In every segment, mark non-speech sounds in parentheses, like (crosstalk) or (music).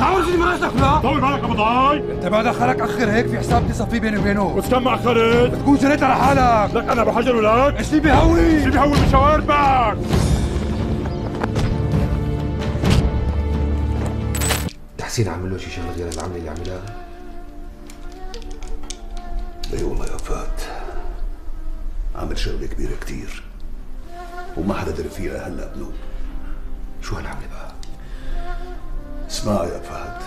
تعال سيدي ما لا طول بالك أبو ضاي. أنت ما دخلك آخر هيك في حساب تصف فيه بيني وبينه. بس كم اخرت بتكون جريت على حالك. لك أنا بحجر ولك؟ إيش اللي بيهوي شو بيهول بشواربك؟ تحسين عامل له شي شغلة غير العمله اللي عملها. اي والله يا فات عامل شغلة كبيرة كتير. وما حدا دري فيها هلا بنوب. شو هالعملة بقى؟ اسمع يا فهد.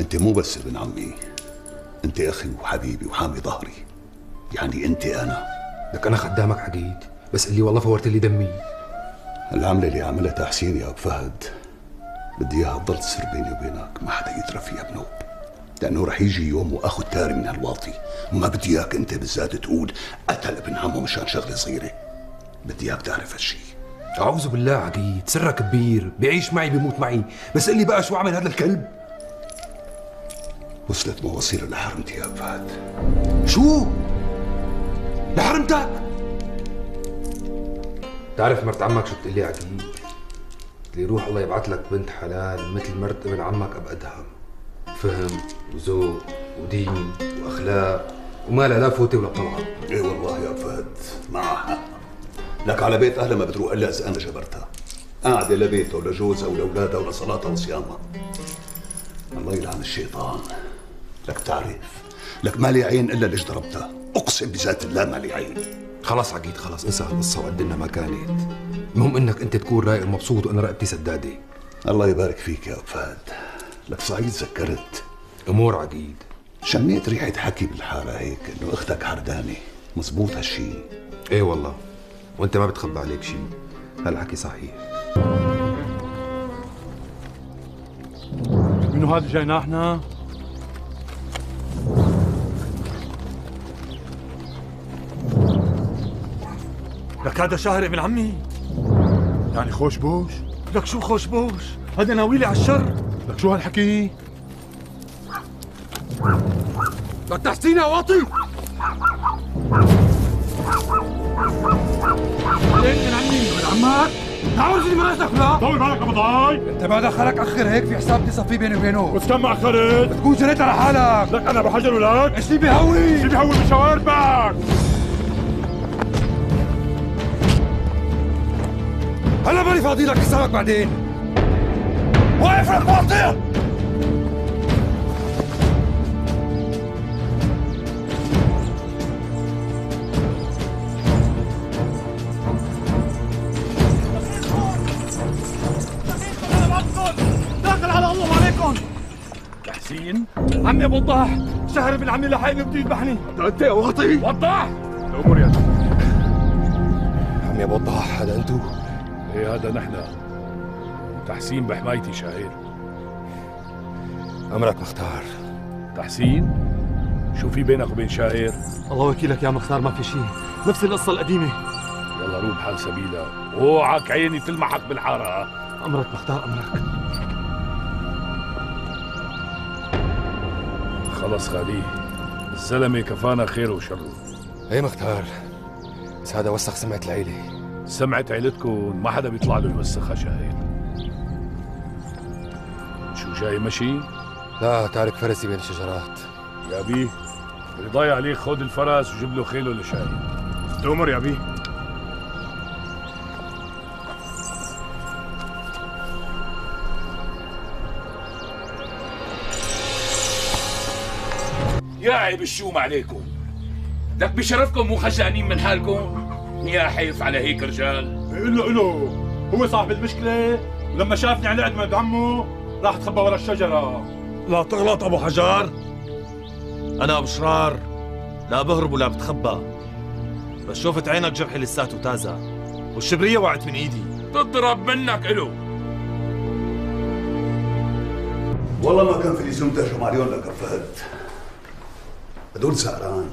أنت مو بس ابن عمي. أنت أخي وحبيبي وحامي ظهري. يعني أنت أنا. لك أنا خدامك عقيد بس اللي والله فورت لي دمي. العملة اللي عملتها حسين يا أبو فهد. بدي إياها تضل سر بيني وبينك. ما حدا يدرى فيها بنوب لأنه رح يجي يوم وآخذ تاري من هالواطي. وما بدي إياك أنت بالذات تقول قتل ابن عمه مشان شغلة صغيرة. بدي إياك تعرف هالشي. أعوذ بالله عقيد سرك كبير بيعيش معي بيموت معي. بس قل لي بقى شو عمل هذا الكلب؟ وصلت مواصير لحرمتي يا فهد شو لحرمتك تعرف مرت عمك شو بتقول لي عقيد اللي يروح الله يبعث لك بنت حلال مثل مرت ابن عمك أبقدها. فهم وذوق ودين وأخلاق وما لا لا فوته ولا طلعه إيه والله يا فهد معها. حق لك على بيت اهلها ما بتروح إلا إذا أنا جبرتها. قاعدة لبيتها ولجوزها ولاولادها ولصلاتها وصيامها الله يلعن الشيطان. لك تعرف لك ما لي عين إلا ليش ضربتها أقسم بذات الله ما لي عين. خلاص عقيد خلاص. انسى هالقصه وقدنا ما كانت المهم إنك أنت تكون رايق ومبسوط وأنا رقبتي سدادة. الله يبارك فيك يا فهد لك صحيح تذكرت أمور عقيد. شميت ريحة حكي بالحارة هيك إنه أختك حردانة. مزبوط هالشي. إيه والله. وانت ما بتخبى عليك شيء. هالحكي صحيح. منو هذا جاينا إحنا لك هذا شهر ابن عمي. يعني خوش بوش؟ لك شو خوش بوش؟ هذا ناويلي على الشر. لك شو هالحكي؟ لا تحسين يا واطي عمك تعال سيدي ما لا طول بالك أبو ضاي. أنت ما دخلك آخر هيك في حساب تصف فيه بيني وبينه. بس كم أخرت؟ بتكون جريت على حالك. لك أنا بحجر ولك؟ إيش اللي بيهوي شو بيهول بشواربك هلا ماني فاضي لك حسابك بعدين. واقف لك عمي أبو وضاح شهر ابن عمي لحقني بده يذبحني أنت يا واطي وضاح الأمور يا عمي أبو وضاح هذا أنتو؟ إيه هذا نحن. تحسين بحمايتي شهير أمرك مختار. تحسين؟ شو في بينك وبين شهير الله وكيلك يا مختار ما في شيء نفس القصة القديمة. يلا روح حال سبيلك أوعك عيني تلمحك بالحارة؟ أمرك مختار أمرك. خلص خليه الزلمة كفانا خير وشر. إيه مختار؟ بس هذا وسخ سمعة العيلة. سمعت عيلتكم ما حدا بيطلع له يوسخها شهير شو جاي مشي؟ لا تارك فرسي بين الشجرات. يا بيه اللي ضايع عليك خذ الفرس وجيب له خيله لشاهي تؤمر يا بيه يا عيب الشوم عليكم. لك بشرفكم مو خجلانين من حالكم؟ يا حيف على هيك رجال. قل له له هو صاحب المشكلة؟ ولما شافني على قد عمه راح تخبى ورا الشجرة. لا تغلط أبو حجار. أنا أبو شرار. لا بهرب ولا بتخبى. بس شوفت عينك جرحي لساته تازة. والشبرية وقعت من إيدي. تضرب منك إلو. والله ما كان في لزوم تهجم عليهم لك فهد. هدول سهران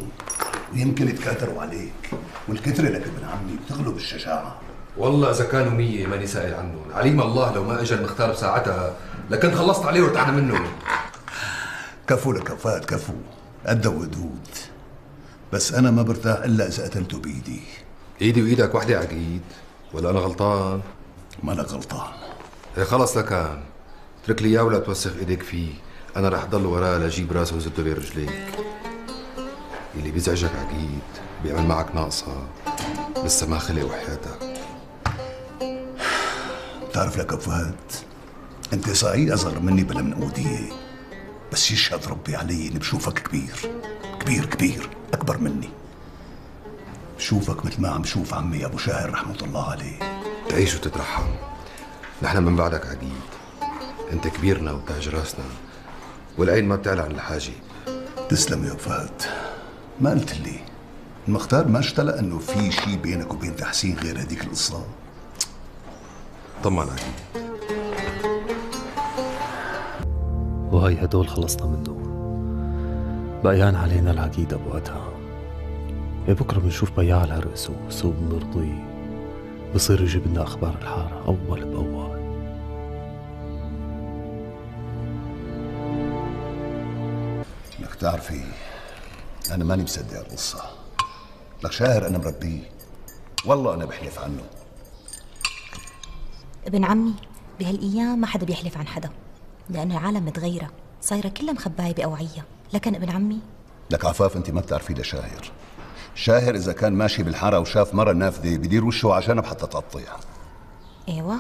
ويمكن يتكاثروا عليك. والكثرة لك ابن عمي بتغلب الشجاعة. والله إذا كانوا مية ماني سائل عنهم. عليم الله لو ما اجى المختار بساعتها لكنت خلصت عليه وارتحنا منه. كفو لك يا فهد كفو. قد ودود. بس أنا ما برتاح إلا إذا قتلته بإيدي. إيدي وإيدك وحدة عقيد ولا أنا غلطان؟ ما أنا غلطان. إيه خلص لكان اترك لي إياه ولا توسخ إيديك فيه. أنا رح ضل وراه لأجيب راسه وزته بين رجليك. اللي بيزعجك عقيد بيعمل معك ناقصة لسه ما خلق وحياتك بتعرف لك أبو فهد أنت صحيح أصغر مني بلا منقودية بس يشهد ربي علي إني بشوفك كبير كبير كبير أكبر مني. بشوفك مثل ما عم بشوف عمي أبو شاهر رحمة الله عليه. تعيش وتترحم. نحن من بعدك عقيد. أنت كبيرنا وتاج راسنا والعين ما بتعلى عن الحاجب. تسلم يا أبو فهد. ما قلت لي المختار ما اشتلق انه في شيء بينك وبين تحسين غير هذيك القصة. طمن عقيد وهي هدول خلصنا منه بقيان علينا العقيد ابو ادهم يا بكرة بنشوف بياع على رأسه سوق بنرضيه بصير يجيب لنا أخبار الحارة أول بأول. لك تعرفي أنا ماني مصدق القصة. لك شاهر أنا مربيه. والله أنا بحلف عنه. ابن عمي بهالأيام ما حدا بيحلف عن حدا لأنه العالم متغيرة صايرة كلها مخباية بأوعية. لكن ابن عمي؟ لك عفاف أنت ما بتعرفي لشاهر شاهر. إذا كان ماشي بالحارة وشاف مرة نافذه بدير وشه على جنب حتى تقطيع. إيوه.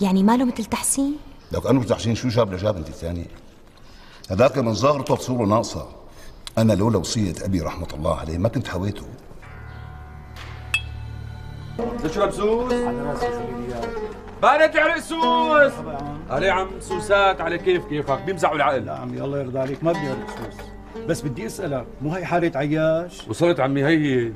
يعني ماله مثل تحسين لو أنا بتحسين شو جاب لجاب أنت الثانية؟ هذاك من ظاهرته بصورة ناقصة. أنا لولا وصية أبي رحمة الله عليه ما كنت حويته تشرب سوس؟ على راسي بانت على سوس. علي عم سوسات على كيف كيفك؟ بيمزعوا العقل. لا عمي الله يرضى عليك ما بدي هالقصص بس بدي أسألك مو هي حارة عياش؟ وصلت عمي هي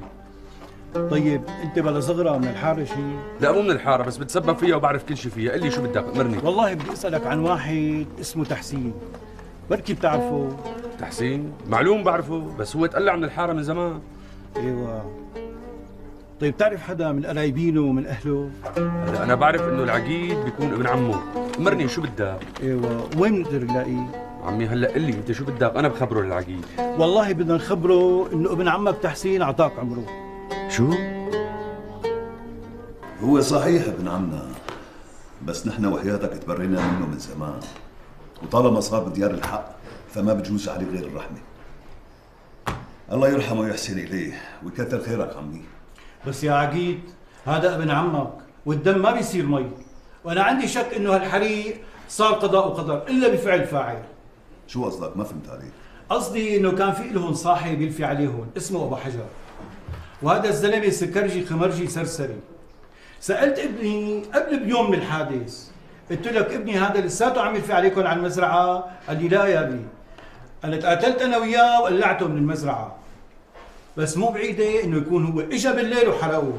طيب أنت بلا صغرى من الحارة شيء لا مو من الحارة بس بتسبب فيها وبعرف كل شيء فيها. قل لي شو بدك أمرني. والله بدي أسألك عن واحد اسمه تحسين. بركي بتعرفه تحسين معلوم بعرفه بس هو تقلع من الحارة من زمان. أيوه. طيب بتعرف حدا من قرايبينه ومن أهله؟ هلا أنا بعرف إنه العقيد بيكون ابن عمه. أمرني شو بدك؟ أيوه. وين بنقدر نلاقيه عمي هلا قل لي أنت شو بدك؟ أنا بخبره للعقيد. والله بدنا نخبره إنه ابن عمك تحسين اعطاك عمره. شو؟ هو صحيح ابن عمنا بس نحن وحياتك تبرينا منه من زمان. وطالما صار بديار الحق فما بجوز عليه غير الرحمة. الله يرحمه ويحسن إليه. ويكثر خيرك عمي. بس يا عقيد هذا ابن عمك والدم ما بيصير مي. وأنا عندي شك إنه هالحريق صار قضاء وقدر إلا بفعل فاعل. شو قصدك؟ ما فهمت عليك. قصدي إنه كان في لهم صاحب يلفي عليهم اسمه أبو حجر. وهذا الزلمة سكرجي خمرجي سرسري. سألت ابني قبل بيوم من الحادث قلت لك ابني هذا لساته عم يلفي عليكم على المزرعه قال لي لا يا ابني أنا تقاتلت أنا وياه وقلعته من المزرعة. بس مو بعيدة إنه يكون هو اجى بالليل وحرقوه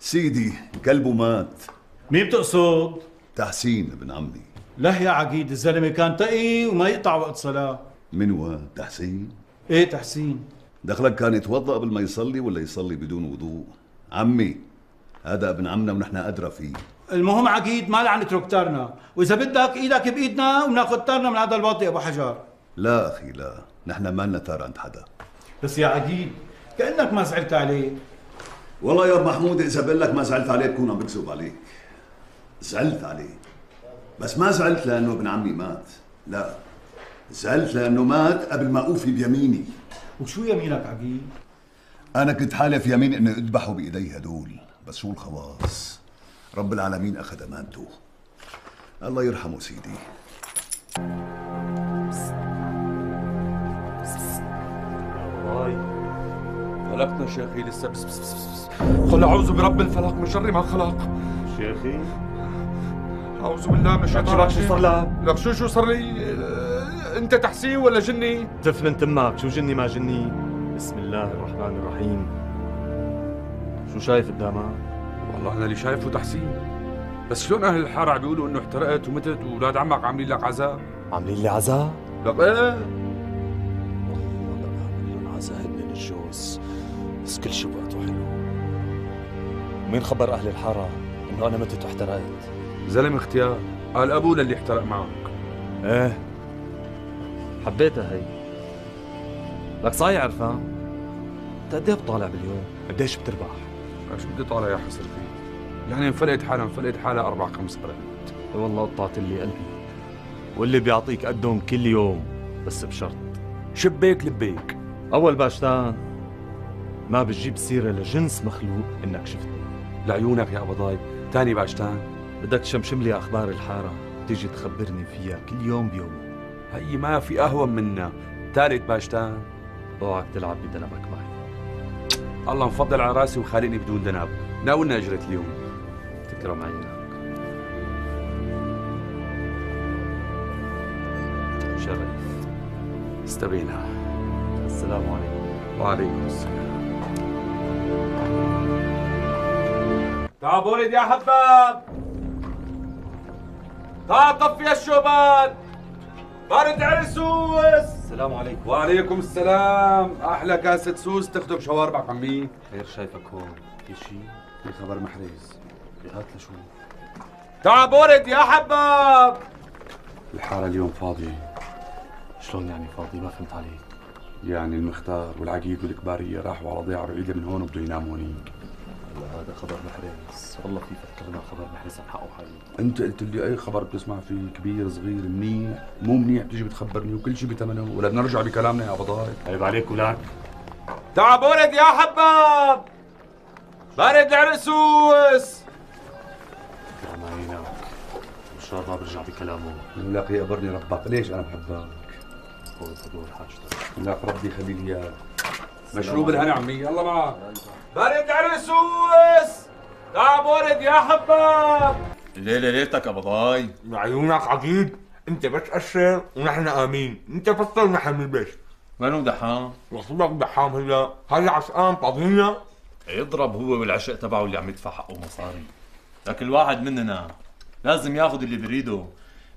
سيدي كلبه مات. مين بتقصد؟ تحسين ابن عمي. لا يا عقيد الزلمة كان تقي وما يقطع وقت صلاة. من هو؟ تحسين؟ إيه تحسين. دخلك كان يتوضأ قبل ما يصلي ولا يصلي بدون وضوء؟ عمي هذا ابن عمنا ونحن أدرى فيه. المهم عقيد ما لعن نترك تارنا وإذا بدك إيدك بإيدنا وناخذ تارنا من هذا الواطي أبو حجر. لا أخي لا. نحن ما لنا تار عند حدا. بس يا عقيد كأنك ما زعلت عليه. والله يا أبو محمود إذا بقول لك ما زعلت عليه بكون عم بكذب عليك. زعلت عليه. بس ما زعلت لأنه ابن عمي مات. لا. زعلت لأنه مات قبل ما أوفي بيميني. وشو يمينك عقيد؟ أنا كنت حالف يمين إني أذبحه بإيدي هدول. بس شو الخواص؟ رب العالمين أخذ أمانته. الله يرحمه سيدي. هاي فلقنا شيخي لسه. بس بس بس بس قل أعوذ برب الفلق من شر ما خلق. شيخي. أعوذ بالله من الشيطان لك شو صار لك؟ لك شو شو صار لي؟ آه، أنت تحسين ولا جني؟ تف من تمك شو جني ما جني؟ بسم الله الرحمن الرحيم. شو شايف قدامك؟ والله أنا اللي شايفه تحسين. بس شلون أهل الحارة عم بيقولوا إنه احترقت ومتت واولاد عمك عاملين لك عذاب عاملين لي عذاب؟ لك إيه؟ والله بعمل لهم عذاب من الجوز. بس كل شي بوقته حلو. مين خبر أهل الحارة إنه أنا متت واحترقت؟ زلم اختيار قال أبوه للي احترق معك. إيه؟ حبيتها هي. لك صايع عرفان؟ أنت قد إيه بتطالع باليوم؟ قديش بتربح؟ شو بدي طالع يا حسرتي يعني انفلقت حالها انفلقت حالها أربع خمس قرن. إي والله قطعت لي قلبي. واللي بيعطيك قدهم كل يوم بس بشرط. شبيك لبيك. أول باشتان ما بتجيب سيرة لجنس مخلوق إنك شفتني لعيونك يا أبو تاني باشتان. بدك تشمشم لي أخبار الحارة. وتيجي تخبرني فيها كل يوم بيوم. هي ما في أهون منا. ثالث باشتان. أوعك تلعب بدنبك معي. الله مفضل على راسي وخالقني بدون دنب ناولنا أجرة اليوم. تكرم عينك. شرف. استبينا. السلام عليكم. وعليكم السلام. تعال بورد يا حباب. تعال طفي الشوبان بارد عرسوس السلام عليكم. وعليكم السلام. أحلى كاسة سوس تخدم شواربك عمي. خير شايفك هون في شيء في خبر محرز. هات لشوف تعال بورد يا حباب. الحارة اليوم فاضية. شلون يعني فاضي ما فهمت عليك. يعني المختار والعقيد والكبارية راحوا على ضيعة بعيدة من هون وبده ينام هونيك هذا خبر محرز والله في فكرنا خبر محرز عن حقه حقيقي أنت قلت لي أي خبر بتسمع فيه كبير صغير منيح؟ مو منيح بتيجي بتخبرني وكل شيء بثمنه ولا بنرجع بكلامنا يا بضايق عيب عليك ولك. تعال بورد يا حباب! بارد العرسوس! كرم عينك مشوار ما برجع بكلامه. لك يقبرني ربك. ليش أنا بحبك؟ خذ هدول حاجتك لك ربي يخلي لي إياك. مشروب الهنا عمي. يلا معك بارد عرسوس تعال بورد يا حباب. ليلة ليلتك أبو ضاي؟ عيونك عقيد أنت بس قشر ونحن آمين. أنت فصل ونحن بالبيت وينو دحام؟ وصلك دحام هلا. هلا عشقان فاضينا. يضرب هو والعشق تبعه اللي عم يدفع حقه مصاري. لكن الواحد مننا. لازم ياخذ اللي بريده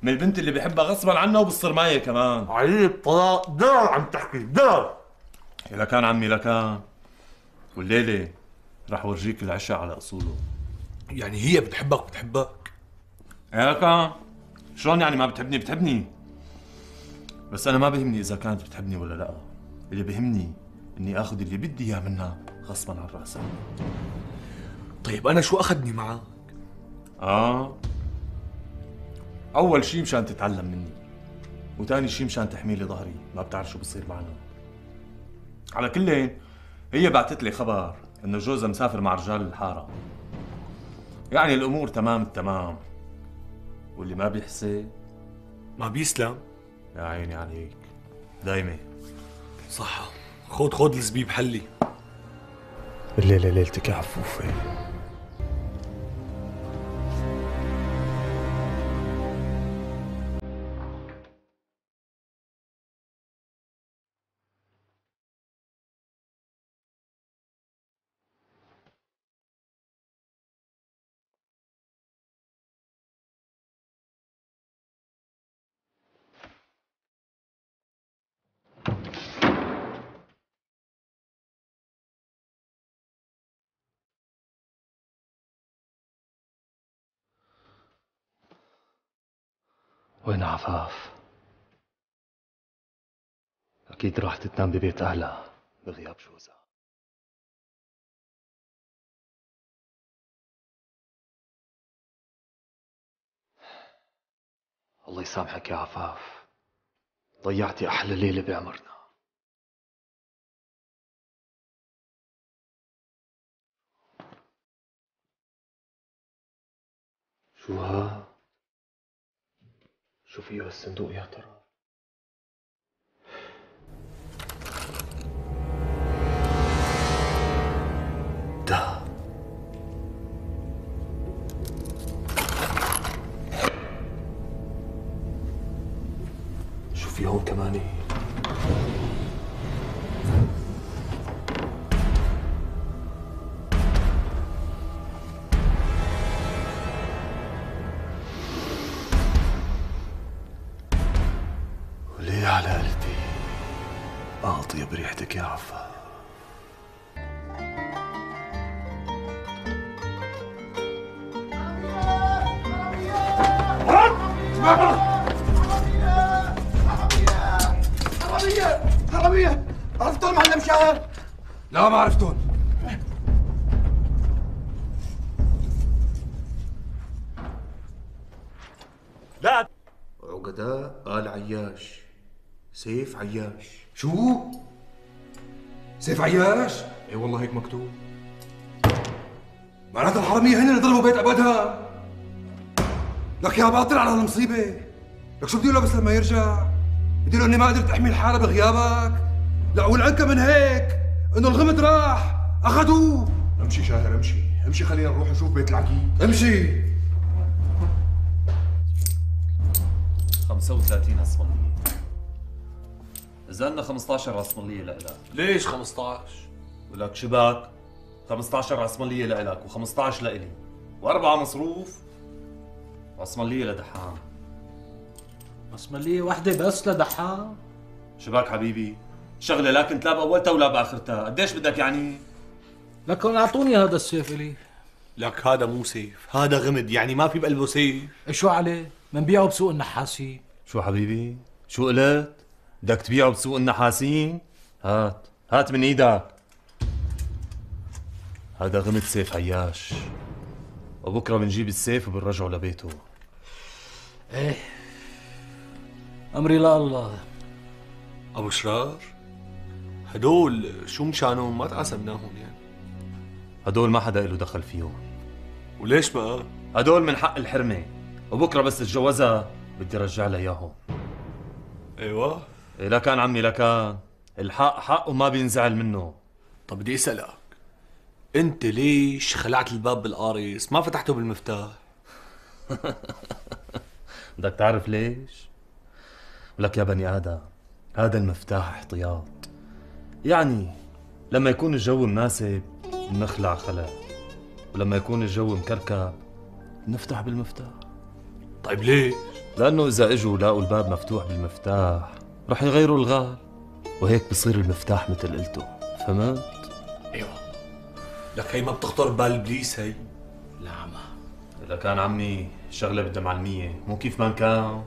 من البنت اللي بحبها غصبا عنه وبالصر مايه كمان. عيب طلاق. دار عم تحكي دار. لكان عمي لكان والليلة رح ورجيك العشاء على أصوله. يعني هي بتحبك بتحبك؟ يا لكان شلون يعني ما بتحبني؟ بتحبني. بس أنا ما بهمني إذا كانت بتحبني ولا لأ. اللي بهمني إني آخذ اللي بدي إياه منها غصبا عن راسها طيب أنا شو أخذني معك؟ آه. أول شي مشان تتعلم مني وتاني شي مشان تحمي لي ظهري. ما بتعرف شو بصير معنا. على كل هي بعتت لي خبر إنه جوزها مسافر مع رجال الحارة. يعني الأمور تمام التمام. واللي ما بيحسي؟ ما بيسلم. يا عيني عليك. دايمة صح خود خود الزبيب حلي. الليلة ليلتك يا عفوفة. وين عفاف؟ أكيد راح تنام ببيت أهلها بغياب جوزها الله يسامحك يا عفاف ضيعتي أحلى ليلة بعمرنا شو ها؟ شو فيه الصندوق يا ترى؟ ده شو في هون كمان أطيب ريحتك يا عفا. حرامية عرفتوا المعلم شاهر؟ لا ما عرفتون. لا. عقداء آل عياش. سيف عياش. شو؟ سيف عياش؟ اي والله هيك مكتوب. معناتها الحرامية هن اللي ضربوا بيت أبدها. لك يا باطل على هالمصيبة. لك شو بدي له بس لما يرجع؟ بدي له إني ما قدرت أحمي الحالة بغيابك. لا والأنكى من هيك. إنه الغمد راح. أخذوه. امشي شاهر امشي. امشي خلينا نروح نشوف بيت العقيد امشي. 35 عصملية إذا لنا 15 عصملية لإلك. ليش 15 ولك شباك 15 عصملية لإلك و15 لإلي. وأربعة مصروف عصملية لدحام. عصملية واحدة بس لدحام. شباك حبيبي شغلة لا كنت لا بأولتها ولا بآخرتها. قديش بدك يعني؟ لكن أعطوني هذا السيف إلي. لك هذا مو سيف هذا غمد يعني ما في بقلبه سيف. شو عليه؟ منبيعه بسوق النحاسين. شو حبيبي؟ شو قلت؟ بدك تبيعه بسوق النحاسين؟ هات هات من إيدك. هذا غمد سيف عياش. وبكرة بنجيب السيف وبنرجعه لبيته. إيه. أمري لا الله أبو شرار هدول شو مشانهم؟ ما تقاسمناهم يعني. هدول ما حدا له دخل فيهم. وليش بقى؟ هدول من حق الحرمة. وبكرة بس تتجوزها بدي أرجع لها إياهم. أيوه. لكان عمي لكان. الحق حق وما بينزعل منه. طب بدي أسألك أنت ليش خلعت الباب بالقارص؟ ما فتحته بالمفتاح. (laughs) بدك تعرف ليش؟ لك يا بني آدم هذا المفتاح احتياط. يعني لما يكون الجو مناسب نخلع خلع. ولما يكون الجو مكركب نفتح بالمفتاح. طيب ليش؟ لأنه إذا إجوا لاقوا الباب مفتوح بالمفتاح رح يغيروا الغال وهيك بصير المفتاح مثل قلته. فهمت؟ أيوه. لك هي ما بتخطر ببال إبليس هي؟ لا عما إذا كان عمي شغلة بدها معلمية مو كيف ما كان.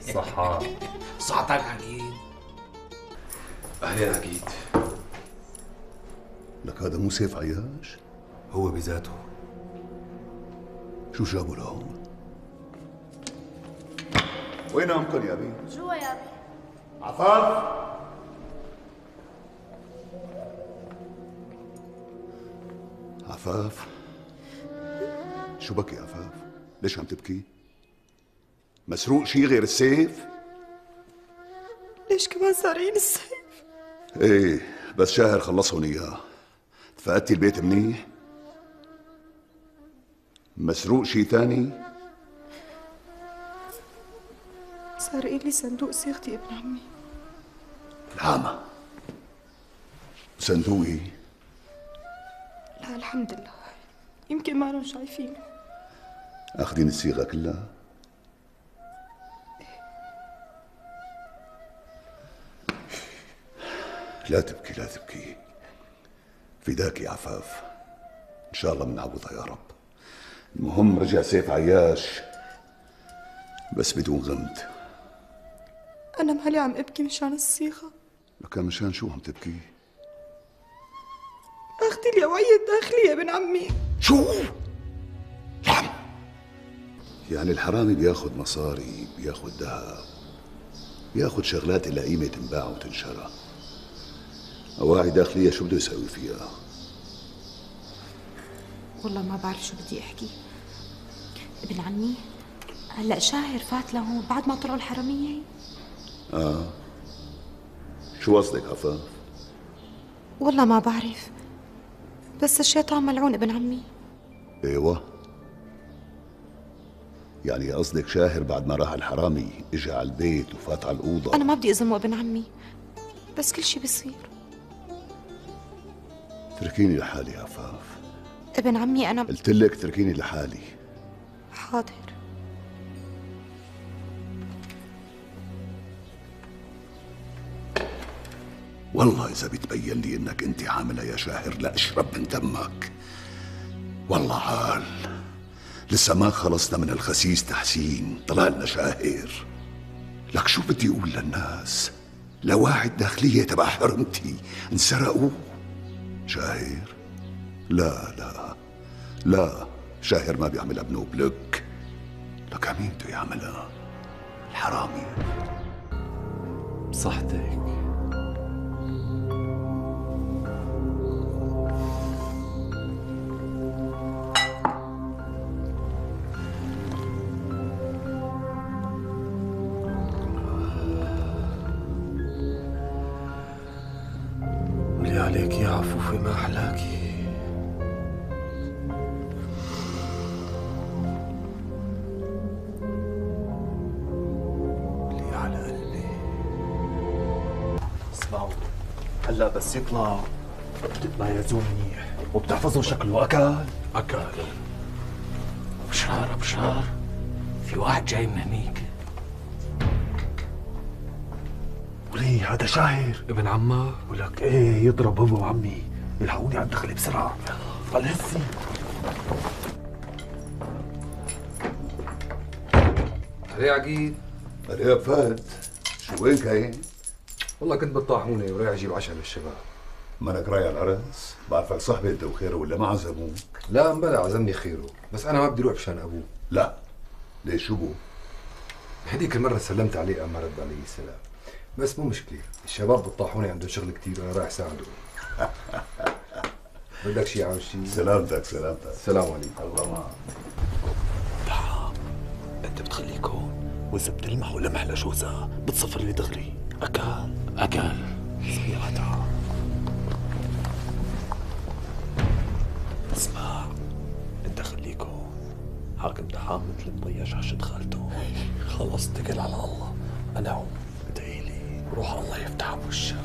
(laughs) صحة. صحتك عقيد أهلين عقيد. لك هذا مو سيف عياش؟ هو بذاته. شو جابوا لهون؟ وين عمكم يا بي جوا يا أبي. عفاف. عفاف. شو بك يا عفاف؟ ليش عم تبكي؟ مسروق شي غير السيف؟ ليش كمان سارقين السيف؟ إيه بس شاهر خلصهم اياه تفقدتي البيت منيح. مسروق شي تاني سارقين لي صندوق صيغتي ابن عمي. العامة صندوقي؟ لا الحمد لله. يمكن ما لهم شايفين أخذين الصيغة كلها؟ لا تبكي لا تبكي. فداك يا عفاف. إن شاء الله بنعوضها يا رب. المهم رجع سيف عياش. بس بدون غمد أنا مالي عم أبكي مشان الصيغة. لكان مشان شو عم تبكي؟ أختي اليوعيه الداخلية ابن عمي. شو؟ يعني الحرامي بياخد مصاري بياخد ذهب بياخد شغلات إلى قيمة تنباع وتنشرى. أواعي داخلية شو بده يسوي فيها؟ والله ما بعرف شو بدي أحكي. ابن عمي هلأ شاهر فات لهون بعد ما طلعوا الحرامية؟ آه. شو قصدك عفاف والله ما بعرف. بس الشيطان ملعون ابن عمي. إيوه. يعني قصدك شاهر بعد ما راح الحرامي اجى على البيت وفات على الأوضة؟ أنا ما بدي اذمه ابن عمي. بس كل شي بصير تركيني لحالي يا عفاف. ابن عمي أنا قلت لك تركيني لحالي. حاضر. والله إذا بتبين لي إنك أنت عاملة يا شاهر لأشرب من دمك. والله عال لسه ما خلصنا من الخسيس تحسين. طلع لنا شاهر. لك شو بدي أقول للناس؟ لواعي الداخلية تبع حرمتي. انسرقوا. شاهر. لا لا. لا. شاهر ما بيعمل أبنه بلوك لك كمينته يعملها الحرامي بصحتك اسمعوا هلا بس يطلع. بتتميزوه منيح وبتحفظوا شكله. أكل. أكل. بشار بشار. في واحد جاي من هنيك. ولي هذا شاهر. ابن عمه؟ ولك إيه يضرب هو وعمي. يلحقوني على الدخل بسرعة فلسي علي عقيد. يا فهد. شو وين كاين؟ والله كنت بالطاحونة ورايح أجيب عشاء للشباب. مالك رايح على العرس؟ بعرفك صاحبي انت وخيره ولا ما عزموك؟ لا مبلا عزمني خيره بس أنا ما بدي أروح مشان أبوه. لا. ليش شو بو؟ هديك المرة سلمت عليه قام ما رد علي السلام بس مو مشكلة الشباب بالطاحونة عندهم شغل كتير وأنا رايح ساعده (laughs) بدك شيء عاوز شيء؟ سلامتك سلامتك. السلام عليكم. الله معك. أنت بتخليكم وإذا بتلمحوا لمح لجوزها بتصفر لي دغري. أكل. سميعتها اسمع أنت خليكم حاكم دحام مثل مضيع عشان خالته. خلص اتكل على الله. أنا هون ادعيلي روح الله يفتح بوشك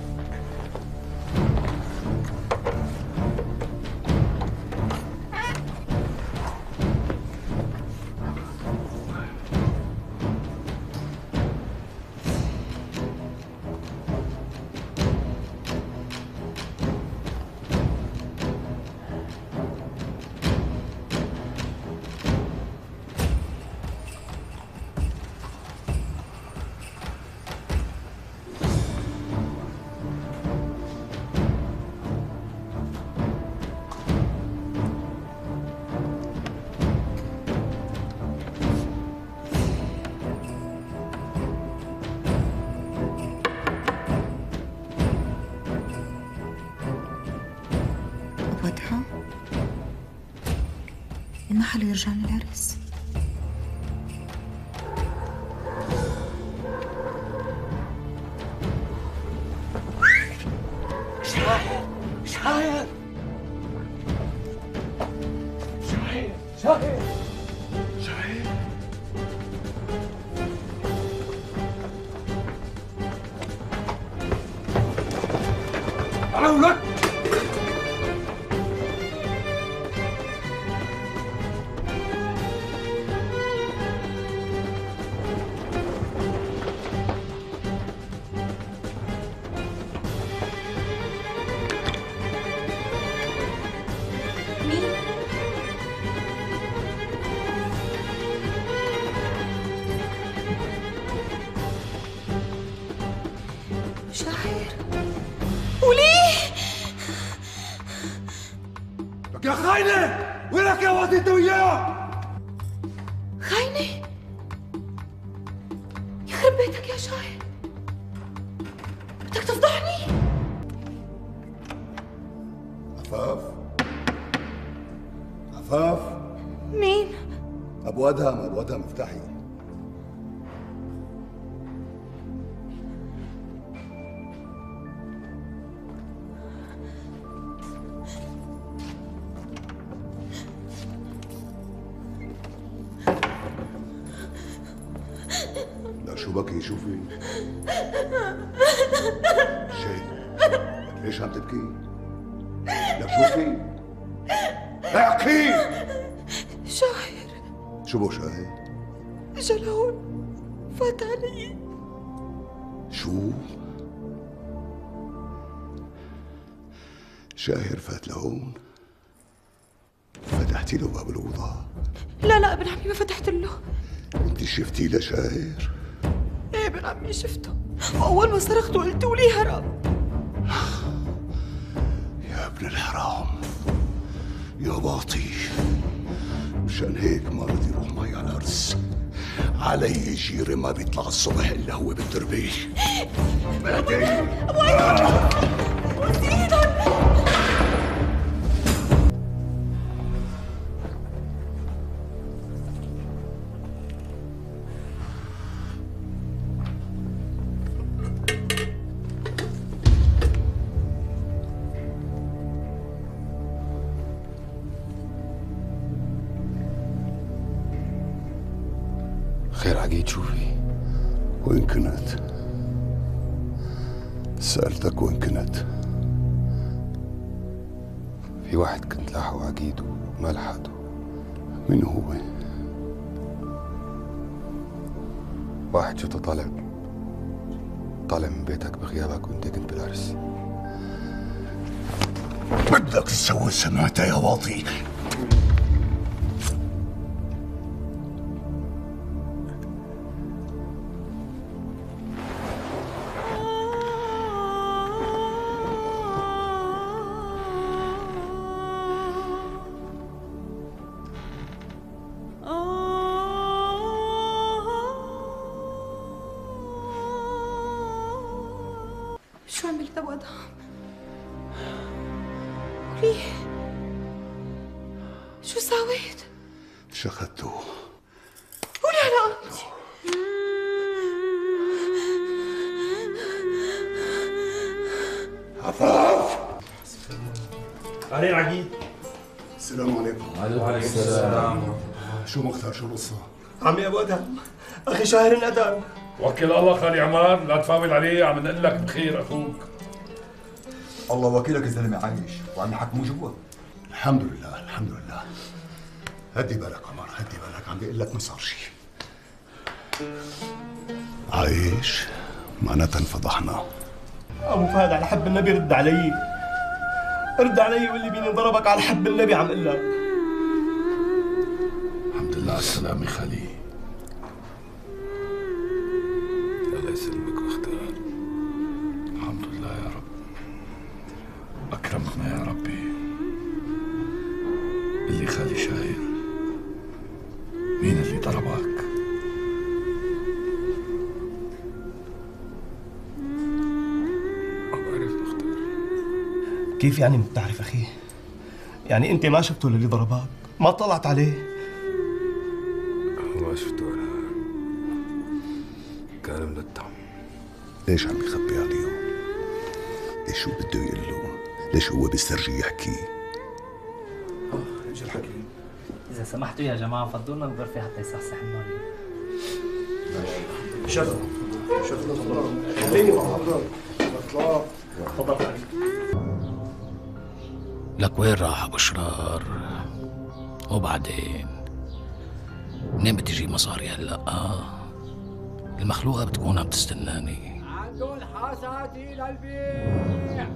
المحل يرجع للعرس شاهر شاهر شاهر شاهر شاهر على ولك شو بكي شو في؟ شيء ليش عم تبكي؟ لك شو في؟ احكي شاهر شو بو؟ اجا لهون فات علي شو؟ شاهر فات لهون فتحتي له باب الأوضة لا لا ابن عمي ما فتحت له انت شفتي لشاهر إيه ابن عمي شفته. واول ما صرخت قلت ولي هرب؟ يا ابن الحرام يا باطي مشان هيك ما رضي يروح معي على العرس علي جيري ما بيطلع الصبح إلا هو بالتربيه خير عقيد شو في؟ وين كنت؟ سألتك وين كنت؟ في واحد كنت لاحقه عقيد وما لحقته من هو؟ واحد شفته طالع طالع من بيتك بغيابك وانت كنت بالعرس بدك تسوي سمعتها يا واطي عقيد السلام عليكم. وعليكم السلام. شو مختار شو القصة؟ عمي أبو أدهم. أخي شاهر انقدم وكل الله خالي عمار لا تفاول عليه عم نقول لك بخير أخوك. الله وكيلك الزلمه عايش وعم يحكموا جوا. الحمد لله الحمد لله. هدي بالك عمر هدي بالك عم بيقول لك ما صار شيء عايش معناتها انفضحنا أبو فهد على حب النبي رد علي. رد علي واللي بيني ضربك على حب النبي عم أقول لك. الحمد لله على السلامة خالي. كيف يعني ما بتعرف أخي يعني انت ما شفته للي ضربك ما طلعت عليه ما شفته أنا كان ملتع ليش عم يخبي عليهم؟ ليش شو بده يقول لهم؟ ليش هو بيسترجي يحكي؟ إيش الحكي؟ إذا سمحتوا يا جماعة فضلونا بغرفة حتى يصحصح المريض شغل شغل حضرتك تفضل لك وين راح أبو شرار؟ وبعدين؟ منين بتجي مصاري هلا؟ آه؟ المخلوقة بتكون عم تستناني عندهم حاساتي للبيع.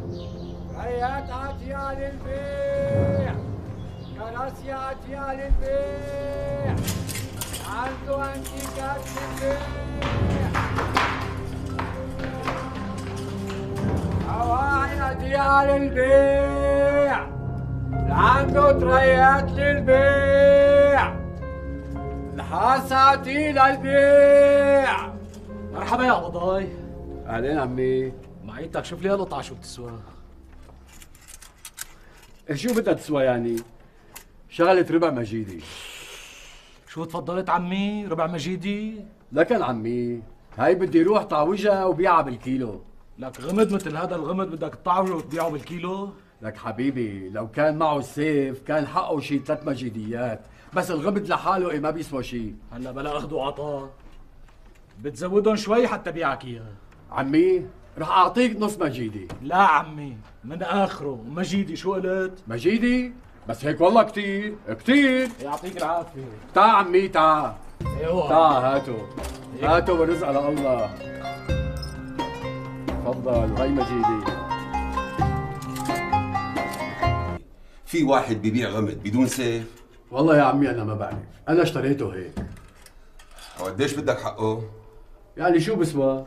ريات عاتية للبيع. كراسي عاتية للبيع. عنده أنتيكات للبيع. أواعي عاتية للبيع. عنده تريات للبيع. الحاساتي للبيع مرحبا يا قضاي. أهلين عمي. معيتك شوف لي هالقطعة شو بتسوى. شو بدها تسوى يعني؟ شغلة ربع مجيدي. شو تفضلت عمي؟ ربع مجيدي؟ لكن عمي. هاي بدي روح طاوجها وبيعها بالكيلو. لك غمد مثل هذا الغمد بدك تطعوجه وتبيعه بالكيلو؟ لك حبيبي لو كان معه السيف كان حقه شي ثلاث مجيديات. بس الغمد لحاله إيه ما بيسوى شي. هلا بلا أخذ وعطاء بتزودهم شوي حتى بيعك اياها عمي رح أعطيك نص مجيدي. لا عمي من آخره. مجيدي شو قلت؟ مجيدي؟ بس هيك والله كتير كتير. يعطيك العافية. تا عمي تا. أيوه. تا هاتو. هاتو والرزق على الله. تفضل هاي مجيدي. في واحد ببيع غمد بدون سيف. والله يا عمي أنا ما بعرف. أنا اشتريته هيك. وقديش بدك حقه؟ يعني شو بسوى؟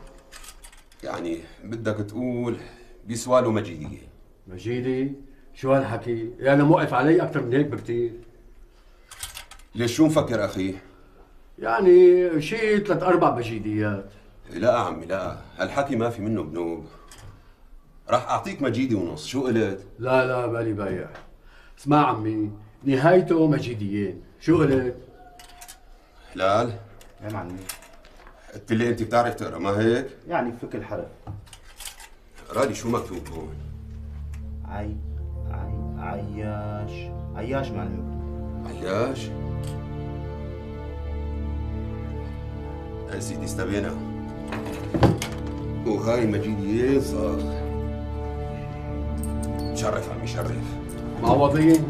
يعني بدك تقول بيسوى له مجيدية مجيدي؟ شو هالحكي؟ يعني موقف علي أكثر من هيك بكتير. ليش شو مفكر أخي؟ يعني شيء ثلاث أربع مجيديات. لا عمي لا. هالحكي ما في منه بنوب. راح أعطيك مجيدي ونص. شو قلت؟ لا لا مالي بايع. اسمع عمي نهايته مجيديين. شو قلت؟ هلال. يا معلمي قلت لي أنت بتعرف تقرأ ما هيك؟ يعني فك الحرف. اقرا لي شو مكتوب هون. عي عي عياش. عياش معلمي عياش؟ يا سيدي استبينا. وهاي مجيديين صار. شرف عمي شرف. معوضين.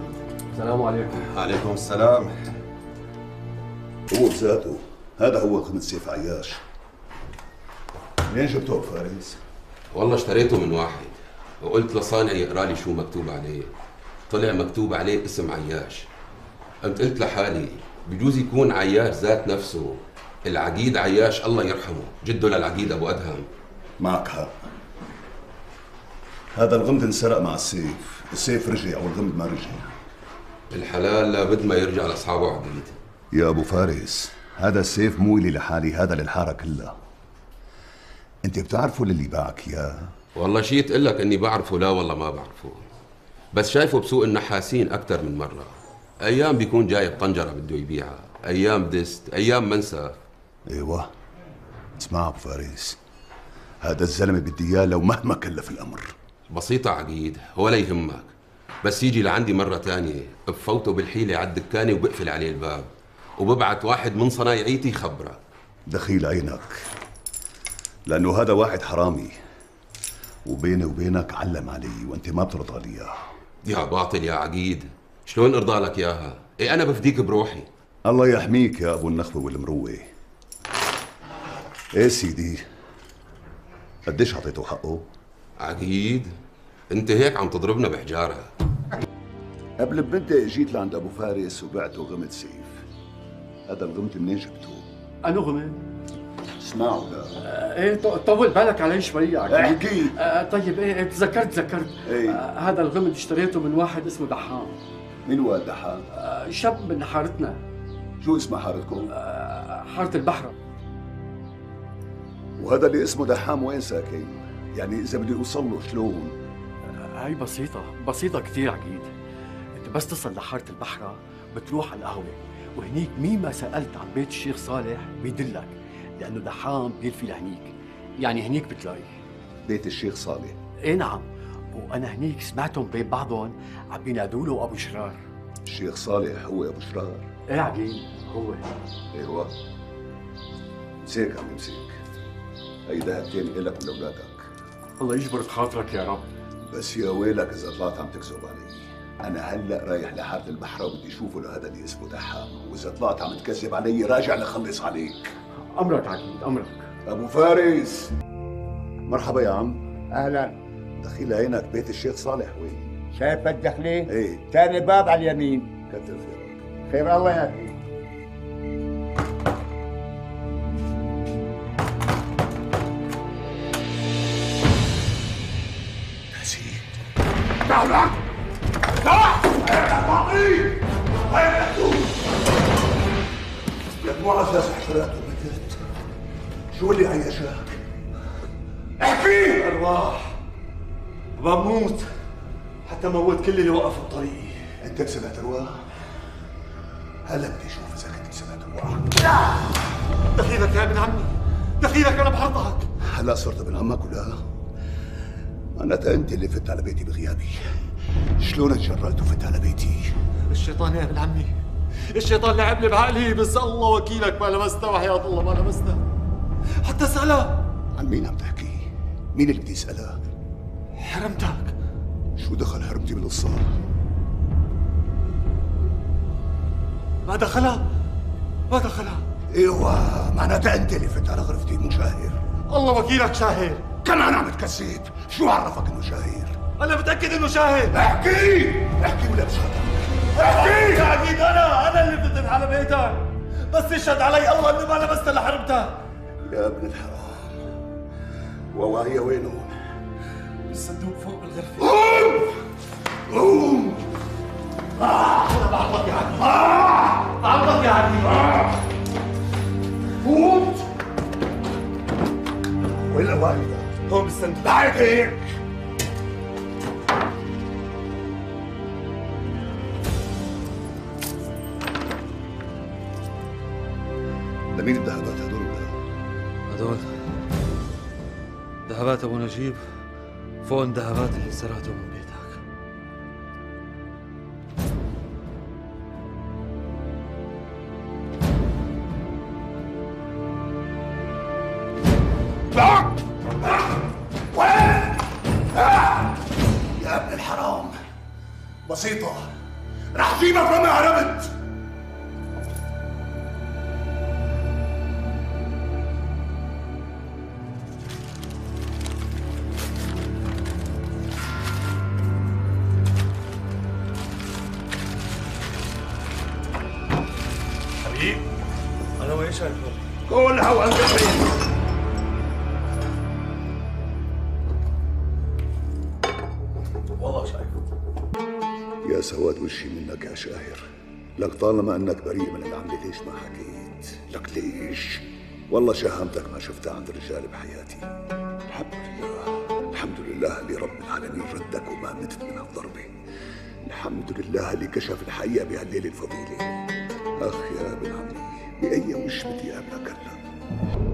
السلام عليكم. عليكم السلام. هو بذاته هذا هو خمس سيف عياش. منين جبته فارس؟ والله اشتريته من واحد وقلت لصانع يقرأ لي شو مكتوب عليه. طلع مكتوب عليه اسم عياش. قمت قلت لحالي بجوز يكون عياش ذات نفسه العقيد عياش الله يرحمه. جده للعقيد أبو أدهم. معك حق. هذا الغمد انسرق مع السيف. السيف رجع والغمد ما رجع. الحلال لابد ما يرجع لأصحابه عبيد يا أبو فارس هذا السيف مو لي لحالي هذا للحارة كلها. أنت بتعرفه للي باعك اياه والله شي تقول لك إني بعرفه لا والله ما بعرفه. بس شايفه بسوق النحاسين أكثر من مرة. أيام بيكون جايب طنجره بده يبيعها. أيام دست أيام منسف أيوه. اسمع أبو فارس هذا الزلمة بدي إياه لو مهما كلف الأمر. بسيطة عقيد ولا يهمك. بس يجي لعندي مرة تانية بفوته بالحيلة على الدكانة وبقفل عليه الباب. وببعت واحد من صنايعيتي يخبرك دخيل عينك. لأنه هذا واحد حرامي. وبيني وبينك علم علي وأنت ما بترضى لي إياه. يا باطل يا عقيد شلون أرضى لك إياها؟ إيه أنا بفديك بروحي. الله يحميك يا أبو النخبة والمروة. إيه سيدي؟ قديش أعطيته حقه؟ عقيد انت هيك عم تضربنا بحجارها قبل بمدة جيت لعند ابو فارس وبعته غمد سيف هذا الغمد منين جبته؟ انو غمد؟ اسمعوا لا إيه طول بالك علي شوي أكيد احكي. آه طيب إيه إيه، تذكرت تذكرت إيه. آه هذا الغمد اشتريته من واحد اسمه دحام مين هو الدحام؟ آه شاب من حارتنا شو اسمها حارتكم؟ آه حارة البحرة وهذا اللي اسمه دحام وين ساكن؟ يعني إذا بدي أوصل له شلون؟ هاي بسيطة بسيطة كثير عقيد انت بس تصل لحارة البحرة بتروح على القهوة وهنيك مين ما سألت عن بيت الشيخ صالح بيدلك لأنه دحام بيلفي لهنيك. يعني هنيك بتلاقيه بيت الشيخ صالح. إيه نعم. وأنا هنيك سمعتهم بين بعضهم عم بينادوا له أبو شرار. الشيخ صالح هو أبو شرار؟ إيه عقيل هو. إيوه. امسك عم امسك هي ذهب تاني لك ولأولادك. الله يجبر خاطرك يا رب. بس يا ويلك اذا طلعت عم تكذب علي. أنا هلأ رايح لحارة البحر وبدي أشوفه لهذا اللي اسمه دحام. واذا طلعت عم تكذب علي راجع لخلص عليك. أمرك عقيد أمرك. أبو فارس! مرحبا يا عم. أهلا. دخيل عينك بيت الشيخ صالح وين؟ شايف الدخلة؟ إيه. ثاني باب على اليمين. كتر خيرك. خير الله يهديك كل اللي وقفوا بطريقي أنت سمعت ارواح؟ هلا بدي أشوف إذا كنت سمعت ارواح دخيلك يا ابن عمي دخيلك أنا بحرضك هلا صرت ابن عمك ولا؟ معناتها أنت اللي فت على بيتي بغيابي شلون تجرأت وفت على بيتي؟ الشيطان يا ابن عمي الشيطان لعب لي بعقلي بس الله وكيلك ما لمسته وحياة الله ما لمسته حتى سألها عن مين عم تحكي؟ مين اللي بدي اسألها؟ حرمتك شو دخل حرمتي بالقصة؟ ما دخلها؟ ما دخلها. إيوه معناتها انت اللي فت على غرفتي مو شاهر. الله وكيلك شاهر. كمان عم تكذب شو عرفك إنه شاهر؟ أنا متأكد إنه شاهد احكي! احكي ولا بشهد احكي! أكيد أنا أنا اللي فتن على بيتك. بس يشهد علي الله إنه ما لمست لحرمتك يا ابن الحرام. وواهي وينه؟ الصندوق فوق بالغرفة. أنا بعضك يا عمي بعضك يا عمي فوت وين الأوائل ده؟ هون بالصندوق بعد هيك لمين الذهبات هدول ولا هدول ذهبات أبو نجيب. فوق الذهبات اللي سرقته لك طالما أنك بريء من العمل ليش ما حكيت لك ليش؟ والله شهامتك ما شفتها عند رجال بحياتي. الحمد لله الحمد لله اللي رب العالمين ردك وما متت من هالضربة الحمد لله اللي كشف الحقيقة بهالليلة الفضيلة. أخ يا ابن عمي بأي وش بدي أقابلك هلا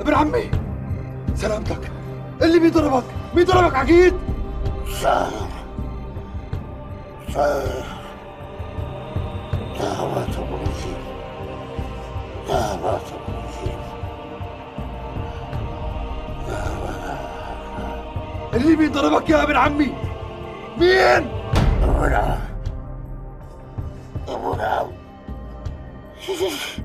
ابن عمي. سلامتك. اللي بيضربك بيضربك عقيد شاهر شاهر دعوات ابو نجيب دعوات ابو نجيب اللي بيضربك يا ابن عمي. مين؟ أبو نعم أبو نعم (laughs)